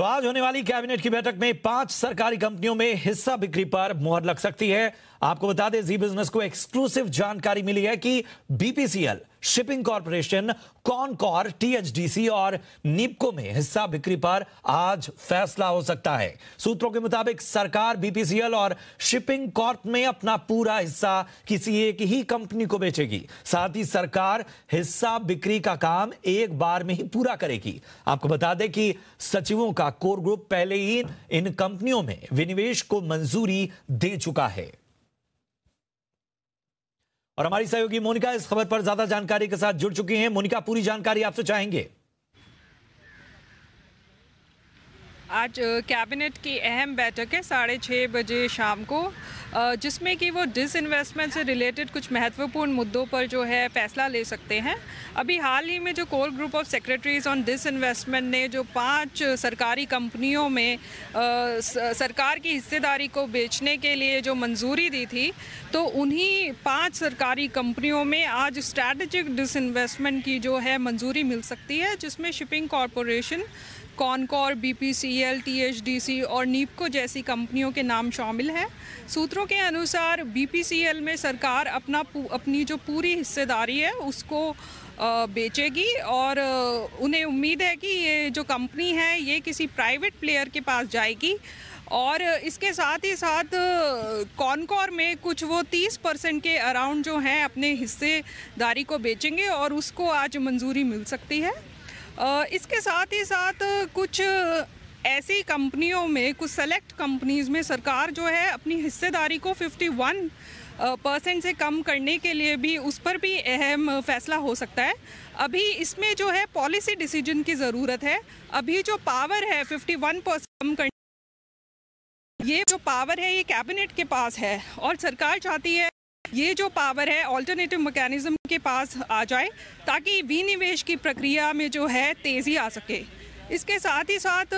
तो आज होने वाली कैबिनेट की बैठक में पाँच सरकारी कंपनियों में हिस्सा बिक्री पर मुहर लग सकती है। आपको बता दें, जी बिज़नेस को एक्सक्लूसिव जानकारी मिली है कि BPCL shipping corporation Concor THDC और निपको में हिस्सा बिक्री पर आज फैसला हो सकता है। सूत्रों के मुताबिक सरकार बीपीसीएल और शिपिंग कॉर्प में अपना पूरा हिस्सा किसी एक ही कंपनी को बेचेगी। साथ ही सरकार हिस्सा बिक्री का काम एक बार में ही पूरा करेगी। आपको बता दें कि सचिवों का कोर ग्रुप पहले ही इन कंपनियों में विनिवेश को मंजूरी दे चुका है। और हमारी सहयोगी मोनिका इस खबर पर ज़्यादा जानकारी के साथ जुड़ चुकी हैं। मोनिका, पूरी जानकारी आपसे चाहेंगे? आज कैबिनेट की अहम बैठक है साढ़े छः बजे शाम को जिसमें कि वो डिसइन्वेस्टमेंट से रिलेटेड कुछ महत्वपूर्ण मुद्दों पर जो है फैसला ले सकते हैं। अभी हाल ही में जो core group of secretaries on disinvestment ने जो पाँच सरकारी कंपनियों में सरकार की हिस्सेदारी को बेचने के लिए जो मंजूरी दी थी तो उन्हीं पाँच सरकारी कंपनियों में आज स्ट्रैटेजिक डिसइन्वेस्टमेंट की जो है मंजूरी मिल सकती है, जिसमें shipping corporation Concor BPCL THDC और नीपको जैसी कंपनियों के नाम शामिल हैं। सूत्रों के अनुसार बीपीसीएल में सरकार अपना अपनी जो पूरी हिस्सेदारी है, उसको बेचेगी और उन्हें उम्मीद है कि ये जो कंपनी है, ये किसी प्राइवेट प्लेयर के पास जाएगी। और इसके साथ ही साथ कॉनकॉर में कुछ वो 30 परसेंट के अराउंड जो हैं, अपने हिस्सेदारी को बेचेंगे और उसको आज मंजूरी मिल सकती है। इसके साथ ही साथ कुछ ऐसी कंपनियों में, कुछ सेलेक्ट कंपनीज़ में सरकार जो है अपनी हिस्सेदारी को 51 परसेंट से कम करने के लिए भी उस पर भी अहम फैसला हो सकता है। अभी इसमें जो है पॉलिसी डिसीज़न की ज़रूरत है। अभी जो पावर है 51 परसेंट कम करने ये जो पावर है, ये कैबिनेट के पास है और सरकार चाहती है ये जो पावर है ऑल्टरनेटिव मैकेनिज्म के पास आ जाए ताकि विनिवेश की प्रक्रिया में जो है तेज़ी आ सके। इसके साथ ही साथ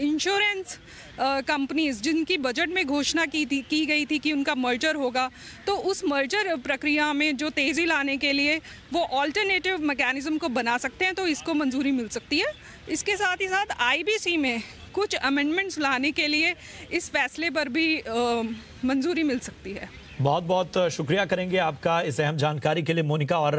इंश्योरेंस कंपनीज़ जिनकी बजट में घोषणा की थी, की गई थी कि उनका मर्जर होगा तो उस मर्जर प्रक्रिया में जो तेज़ी लाने के लिए वो ऑल्टरनेटिव मैकेनिज्म को बना सकते हैं तो इसको मंजूरी मिल सकती है। इसके साथ ही साथ आईबीसी में कुछ अमेंडमेंट्स लाने के लिए इस फैसले पर भी मंजूरी मिल सकती है। बहुत बहुत शुक्रिया करेंगे आपका इस अहम जानकारी के लिए, मोनिका और